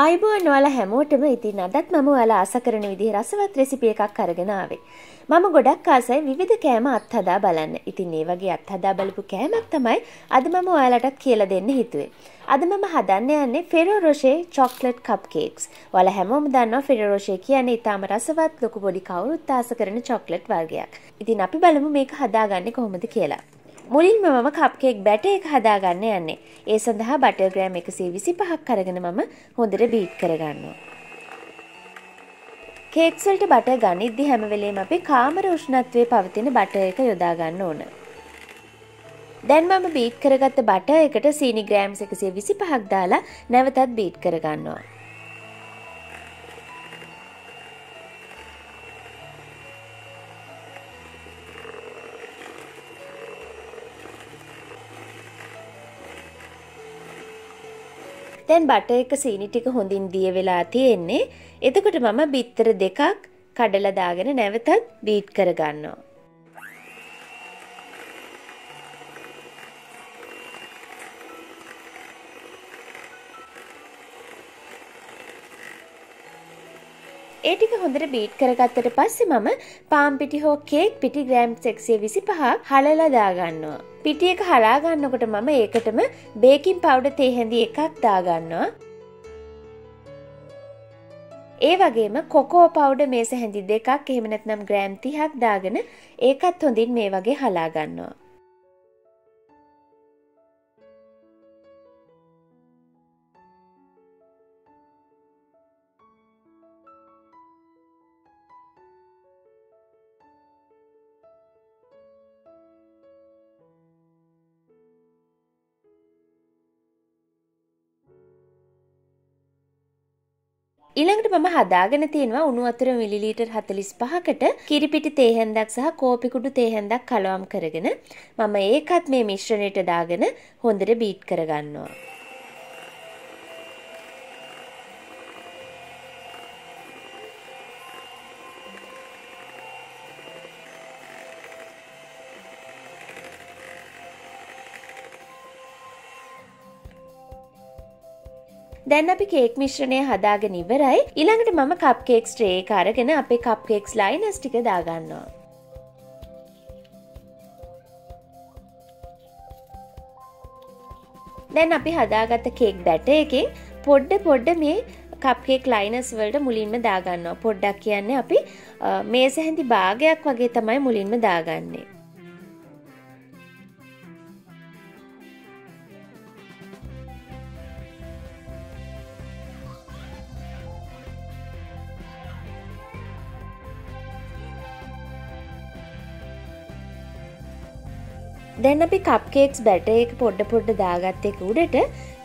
ආයිබෝන් ඔයාලා හැමෝටම ඉතින් අදත් මම ඔයාලා ආස කරන විදිහ රසවත් රෙසිපි එකක් අරගෙන ආවේ. මම ගොඩක් ආසයි විවිධ කෑම අත්හදා බලන්න. ඉතින් මේ වගේ අත්හදා බලපු කෑමක් තමයි අද මම ඔයාලටත් කියලා දෙන්න හිතුවේ. අද මම හදන්න යන්නේ ෆෙරෝ රොෂේ චොක්ලට් කප් කේක්ස්. ඔයාලා හැමෝම දන්නවා ෆෙරෝ රොෂේ කියන්නේ ඊටාම රසවත් ලොකු පොඩි කවුරුත් ආස කරන චොක්ලට් වර්ගයක්. ඉතින් අපි බලමු මේක හදාගන්නේ කොහොමද කියලා. මුලින්ම මම කප්කේක් බැට එක හදාගන්න යන්නේ. ඒ සඳහා බටර් ග්‍රෑම් 125ක් අරගෙන මම හොඳට බීට් කරගන්නවා. කේක්ස් වලට බටර් ගනිද්දි හැම වෙලේම අපි කාමර උෂ්ණත්වයේ පවතින බටර් එක යොදා ගන්න ඕන. දැන් මම බීට් කරගත්ත බටර් එකට සීනි ග්‍රෑම්ස් 125ක් දාලා නැවතත් බීට් කරගන්නවා. දැන් බට එක සීනි ටික හොඳින් දිය වෙලා තියෙන්නේ. එතකොට මම බිත්තර දෙකක් කඩලා දාගෙන නැවතත් බීට් කරගන්නවා. ඒ ටික හොඳට බීට් කරගත්තට පස්සේ මම පාම් පිටි හෝ කේක් පිටි ග්‍රෑම් 125ක් හලලා දාගන්නවා. පිටි එක හලා ගන්නකොට මම ඒකටම බේකින් පවුඩර් තේ හැඳි එකක් දාගන්නවා. ඒ වගේම කොකෝ පවුඩර් මේස හැඳි දෙකක් එහෙම නැත්නම් ග්‍රෑම් 30ක් දාගෙන ඒකත් හොඳින් මේ වගේ හලා ඊළඟට මම හදාගෙන තියෙනවා උණු වතුර මිලිලීටර් 45කට කිරිපිටි තේ හැන්දක් සහ කෝපි කුඩු තේ හැන්දක් කලවම් කරගෙන මම ඒකත් මේ මිශ්‍රණයට දාගෙන හොඳට බීට් කරගන්නවා. දැන් අපි කේක් මිශ්‍රණය හදාගෙන ඉවරයි. ඊළඟට මම කප් කේක්ස් ට්‍රේ එක අරගෙන අපේ කප් කේක්ස් ලයිනස් ටික දාගන්නවා. දැන් අපි හදාගත්ත කේක් බැට එකෙන් පොඩ්ඩ පොඩ්ඩ මේ කප්කේක් ලයිනස් වලට මුලින්ම දාගන්නවා. පොඩ්ඩක් කියන්නේ අපි මේස හැඳි භාගයක් වගේ තමයි මුලින්ම දාගන්නේ. දැන් අපි කප්කේක්ස් බැට එක පොඩ්ඩ පොඩ්ඩ දාගත්ත එක උඩට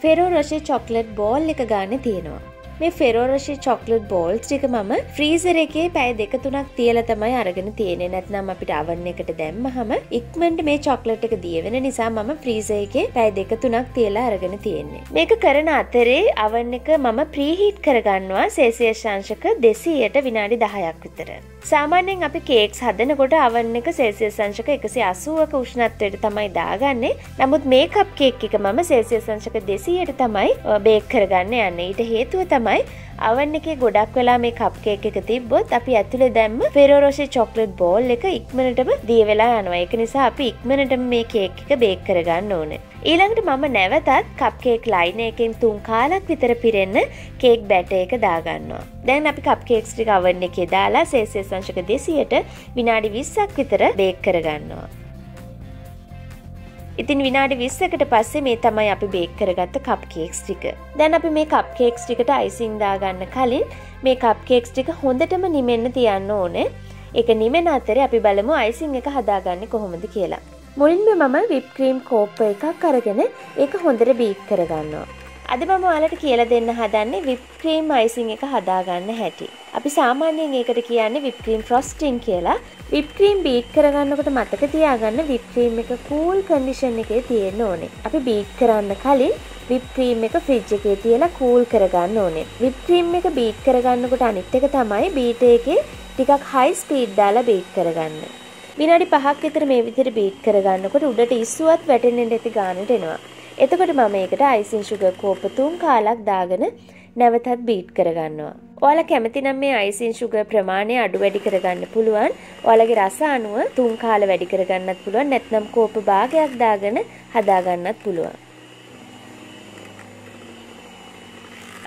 ෆෙරෝ රශය චොක්ලට් බෝල් එක ගන්න තියෙනවා. මේ ෆෙරෝරශි චොක්ලට් බෝල්ස් ටික මම ෆ්‍රීසර එකේ පැය දෙක තුනක් තියලා තමයි අරගෙන තියෙන්නේ නැත්නම් අපිට අවන් එකට දැම්මහම ඉක්මනට මේ චොක්ලට් එක දිය වෙන නිසා මම ෆ්‍රීසර් එකේ පැය දෙක තුනක් තියලා අරගෙන තියෙන්නේ. මේක කරන අතරේ අවන් එක මම ප්‍රීහීට් කරගන්නවා සෙල්සියස් අංශක 200ට විනාඩි 10ක් විතර. සාමාන්‍යයෙන් අපි කේක්ස් හදනකොට අවන් එක සෙල්සියස් අංශක 180ක උෂ්ණත්වයට තමයි දාගන්නේ. නමුත් මේ කප් කේක් එක මම සෙල්සියස් අංශක 200ට තමයි බේක් කරගන්න යන්නේ. ඊට හේතුව තමයි තමයි අවන් එකේ ගොඩක් වෙලා මේ කප්කේක් එක තිබ්බොත් අපි ඇතුළේ දැම්ම ෆෙරෝරෝෂි චොක්ලට් බෝල් එක ඉක්මනටම දිය වෙලා යනවා. ඒක නිසා අපි ඉක්මනටම මේ කේක් එක බේක් කරගන්න ඕනේ. ඊළඟට මම නැවතත් කප්කේක් ලයින එකෙන් තුන් කාලක් විතර පිරෙන්න කේක් බැට එක දාගන්නවා. දැන් අපි කප්කේක්ස් ටික අවන් එකේ දාලා සෙල්සියස් අංශක 200ට විනාඩි 20ක් විතර බේක් කරගන්නවා. ඉතින් විනාඩි විස්සකට පස්සේ මේ තමයි අපි බේක් කරගත්ත කප් කේක්ස් ටික. දැන් අපි මේ කප් කේක්ස් ටිකට අයිසිං දාගන්න කලින් මේ කප් කේක්ස් ටික හොඳටම නිමෙන්න තියන්න ඕනේ. ඒක නිමෙන අතරේ අපි බලමු අයිසිං එක හදාගන්නේ කොහොමද කියලා. මුලින්ම මම විප් ක්‍රීම් කෝප්ප එකක් අරගෙන ඒක හොඳට බීට් කරගන්නවා. අද මම ඔයාලට කියලා දෙන්න හදන්නේ විප් ක්‍රීම් අයිසිං එක හදාගන්න හැටි. අපි සාමාන්‍යයෙන් ඒකට කියන්නේ විප් ක්‍රීම් ෆ්‍රොස්ටිං කියලා. විප් ක්‍රීම් බීට් කරගන්නකොට මතක තියාගන්න විප් ක්‍රීම් එක කූල් කන්ඩිෂන් එකේ තියෙන්න ඕනේ. අපි බීට් කරන්න කලින් විප් ක්‍රීම් එක ෆ්‍රිජ් එකේ තියලා කූල් කරගන්න ඕනේ. විප් ක්‍රීම් එක බීට් කරගන්නකොට අනිත් එක තමයි බීටර් එකේ ටිකක් හයි ස්පීඩ් දාලා බීට් කරගන්න. විනාඩි 5ක් විතර මේ විදිහට බීට් කරගන්නකොට උඩට ඉස්සුවත් වැටෙන්න නැති ගානට එනවා. එතකොට මම ඒකට අයිසින් ෂුගර් කෝප තුන් කාලක් දාගෙන නැවතත් බීට් කරගන්නවා. ඔයාල කැමතිනම් මේ අයිසින් සුගර් ප්‍රමාණය අඩු වැඩි කරගන්න පුළුවන්. ඔයාලගේ රස අනුව තුන් කාල වැඩි කරගන්නත් පුළුවන්. නැත්නම් කෝප භාගයක් දාගෙන හදාගන්නත් පුළුවන්.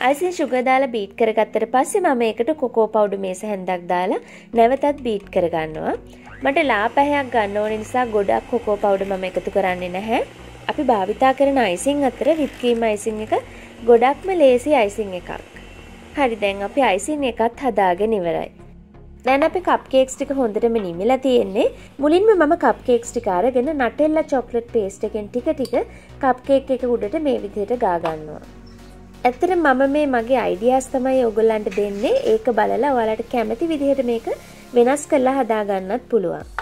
අයිසින් සුගර් දාලා බීට් කරගත්තට පස්සේ මම ඒකට කොකෝ පවුඩර් මේස හැන්දක් දාලා නැවතත් බීට් කරගන්නවා. මට ලා පැහැයක් ගන්න ඕන නිසා ගොඩක් කොකෝ පවුඩර් මම එකතු කරන්නේ නැහැ. අපි භාවිතා කරන අයිසින් අතර විප් ක්‍රීම් අයිසින් එක ගොඩක්ම ලේසි අයිසින් එකක්. හරි දැන් අපි අයිසින් එකත් හදාගෙන ඉවරයි. දැන් අපි කප්කේක්ස් ටික හොඳටම නිමිලා තියෙන්නේ. මුලින්ම මම කප්කේක්ස් ටික අරගෙන නටෙල්ලා චොක්ලට් පේස්ට් එකෙන් ටික ටික කප්කේක් එක උඩට මේ විදිහට ගා ගන්නවා. ඇත්තට මම මේ මගේ අයිඩියාස් තමයි ඔයගොල්ලන්ට දෙන්නේ. ඒක බලලා ඔයාලට කැමති විදිහට මේක වෙනස් කරලා හදා ගන්නත් පුළුවන්.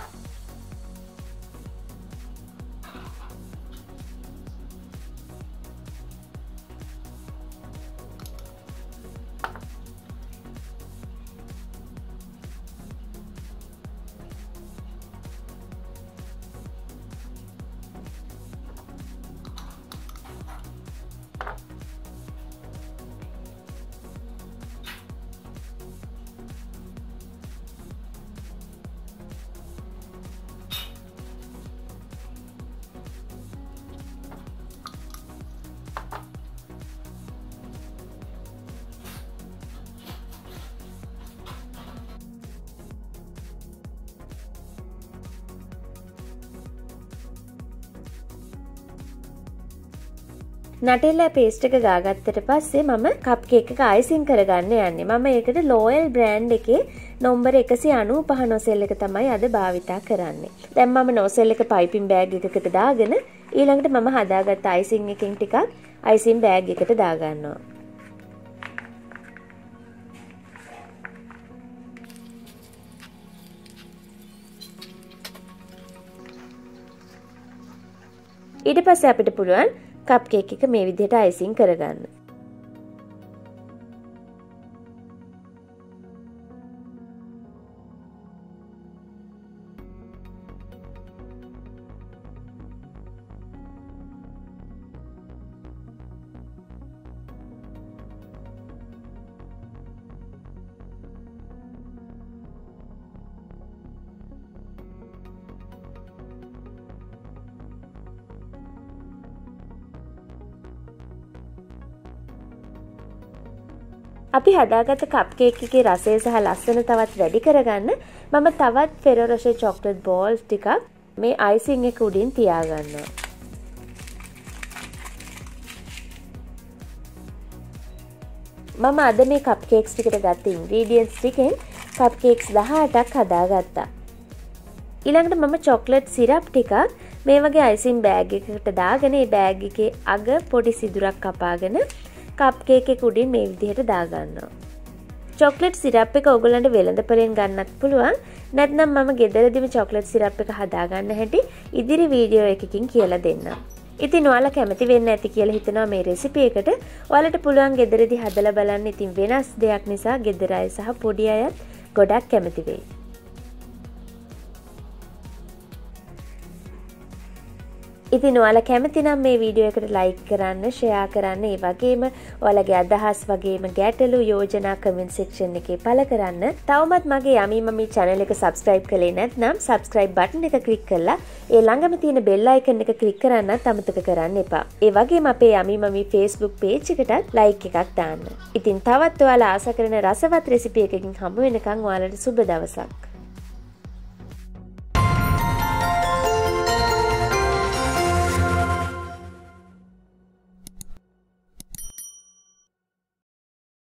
නටෙල්ල පේස්ට් එක ගාගත්තට පස්සේ මම කප්කේක් එක අයිසින් කරගන්න යන්නේ. මම ඒකට ලෝයල් බ්‍රෑන්් එකේ නොම්බර එකසි අනු පහ නොසෙල් එක තමයි අද භාවිතා කරන්නේ. දැම් මම නොසෙල් එක පයිපින් බෑග් එකකට දාගෙන ඊළඟට මම හදාගත් අයිසින් එකින් ටිකක් අයිසින් බෑග් එකට දාගන්නවා. ඊට පස්සේ අපිට පුළුවන් කප් කේක් එක මේ විදිහට අයිසින් කරගන්න. අපි හදාගත කප්කේක් එකේ රසය සහ ලස්සන තවත් වැඩි කරගන්න මම තවත් ෆෙරෝරොෂේ චොක්ලට් බෝල්ස් ටිකක් මේ අයිසිං එක උඩින් තියාගන්නවා. මම අද මේ කප්කේක්ස් ටිකට ගත්ත ඉන්ග්‍රීඩියන්ස් ටිකෙන් කප්කේක්ස් දහටක් හදාගත්තා. ඊළඟට මම චොක්ලට් සිරප් ටිකක් මේ වගේ අයිසින් බෑග් එකකට දාගෙන ඒ බෑග් එකේ අග පොඩි සිදුරක් කපාගෙන කප්කේක උඩින් මේ විදිහට දාගන්නවා. චොක්ලට් සිරප් එක ඔගොලන්ට වෙළඳ පලෙන් ගන්නත් පුළුවන් නැත්නම් මම ගෙදරදිම චොක්ලට් සිරප් එක හදාගන්න හැටි ඉදිරි වීඩියෝ එකකින් කියලා දෙන්න. ඉතින් ඔයාලා කැමති වෙන්න ඇති කියලා හිතනවා මේ රෙසිපි එකට. ඔයාලට පුළුවන් ගෙදරදි හදලා බලන්න. ඉතින් වෙනස් දෙයක් නිසා ගෙදර අය සහ පොඩි අයත් ගොඩක් කැමති වෙයි. ඉතින් ඔයාලා කැමතිනම් මේ වීඩියෝ එකට ලයික් කරන්න ෂෙයා කරන්න ඒ වගේම ඔයාලගේ අදහස් වගේම ගැටලු යෝජනා කමෙන්ට් සෙක්ෂන් එකේ පළ කරන්න තවමත් මගේ යමි මමි channel එක subscribe කළේ නැත්නම් subscribe button එක click කරලා ඒ ළඟම තියෙන bell icon එක click කරන්නත් අමතක කරන්න එපා. ඒ වගේම අපේ යමි මමි Facebook page එකටත් like එකක් දාන්න. ඉතින් තවත් ඔයාලා ආස කරන රසවත් රෙසිපි එකකින් හමු වෙනකන් ඔයාලට සුබ දවසක්.